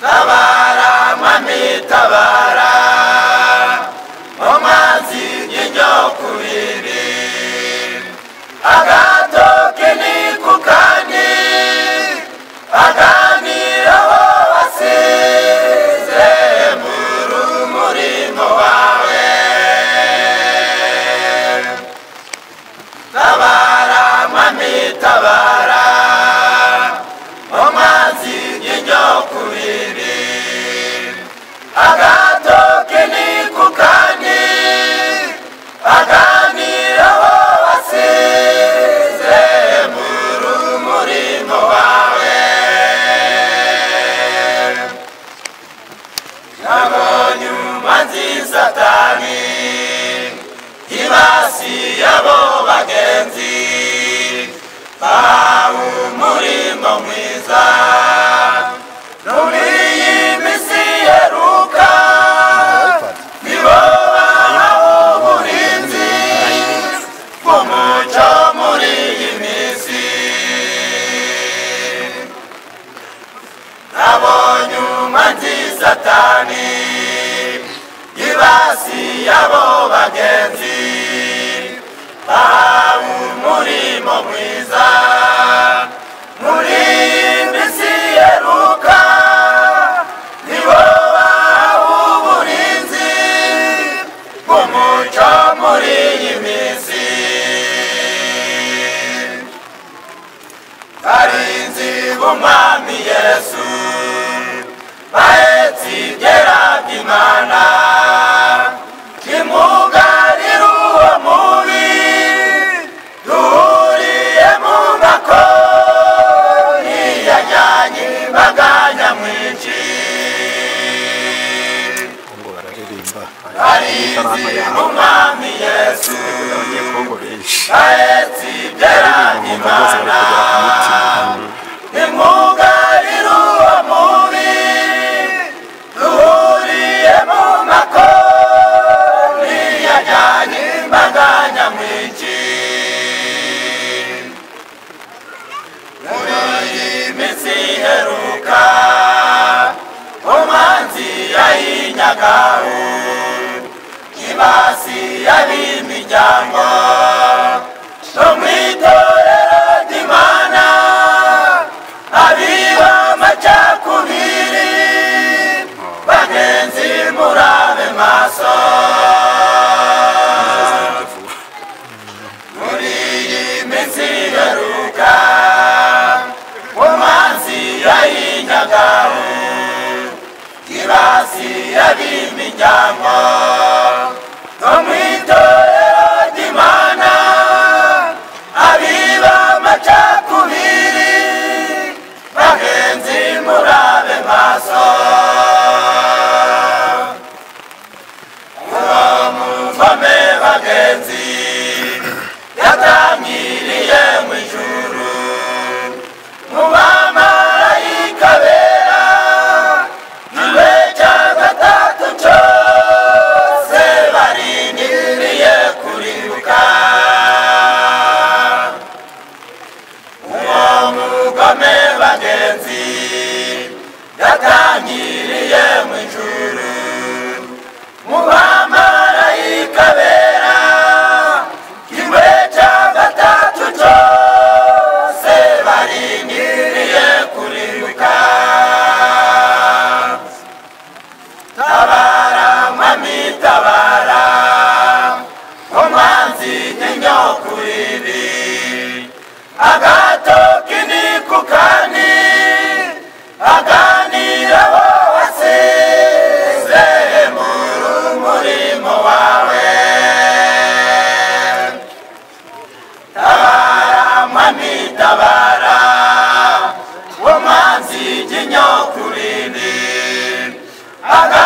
tabara mwami tabara mu mazi y'inyo kubiri insinzi satani yibasi yabo bagenzi bahawe umurimo mwiza. Muri ndisi yeruka nibo bahawe uburinzi bw'umuco muri iyi minsi. Hari inzi b'umwami yesu ayé ti gbéra bí màá náà. minsi iheruka umanzi yayinyagawe ibasi yab'imiryango hasi y'ab'imiryango no mu itorero ry'imana abiba amacakubiri bagenzi murabe maso. Uwo muvame bagenzi Ada